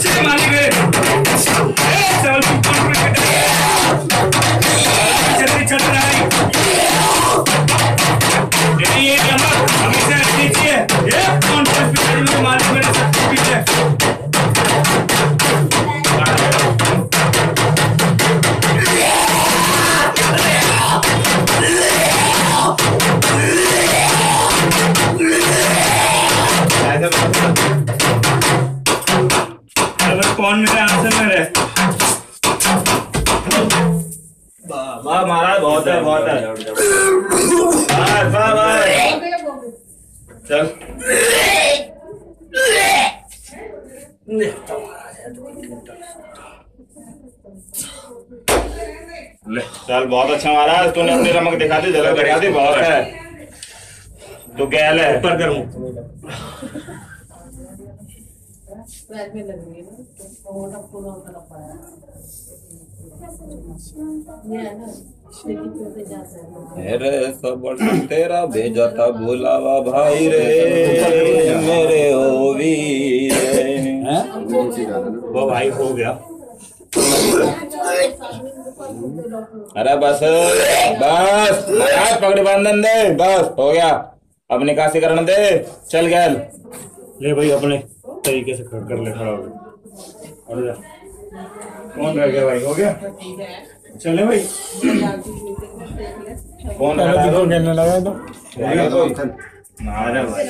से मारी गए चल तू कौन पे चल चल रहा है ये नंबर हमेशा नीचे ये कौन पे में मारी मेरे सबके पीछे अगर कौन मेरे आंसर में रहे चल। बहुत अच्छा महाराज तूने अपनी रमक दिखा दी झलक दिखा दी बहुत है तू गैल है ऊपर कर मुँह में लग रही है ना पूरा है है मेरे सब तेरा भेजा था बुलावा भाई रे मेरे ओ वीर वो भाई हो गया। अरे बस बस हाथ पकड़ बांधन दे बस हो गया। अब निकासी करने दे चल गैल ले भाई अपने। तरीके से कर ले खड़ा हो गया और कौन रह गया भाई हो गया? चले भाई। कौन रहा है? लगा तो। ना ना भाई